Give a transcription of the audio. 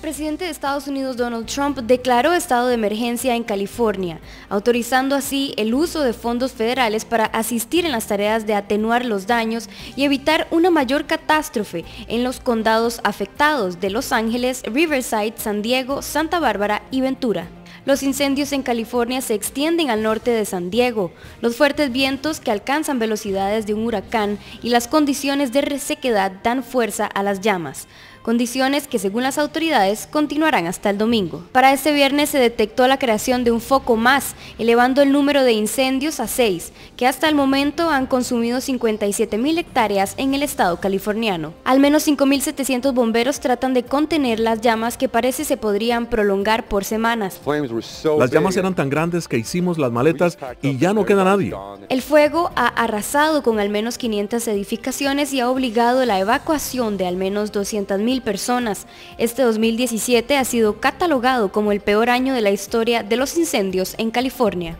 Presidente de Estados Unidos Donald Trump declaró estado de emergencia en California, autorizando así el uso de fondos federales para asistir en las tareas de atenuar los daños y evitar una mayor catástrofe en los condados afectados de Los Ángeles, Riverside, San Diego, Santa Bárbara y Ventura. Los incendios en California se extienden al norte de San Diego. Los fuertes vientos que alcanzan velocidades de un huracán y las condiciones de resequedad dan fuerza a las llamas condiciones que según las autoridades continuarán hasta el domingo. Para este viernes se detectó la creación de un foco más, elevando el número de incendios a 6, que hasta el momento han consumido 57 mil hectáreas en el estado californiano. Al menos 5.700 bomberos tratan de contener las llamas que parece se podrían prolongar por semanas. Las llamas eran tan grandes que hicimos las maletas y ya no queda nadie. El fuego ha arrasado con al menos 500 edificaciones y ha obligado la evacuación de al menos 200 personas. Este 2017 ha sido catalogado como el peor año de la historia de los incendios en California.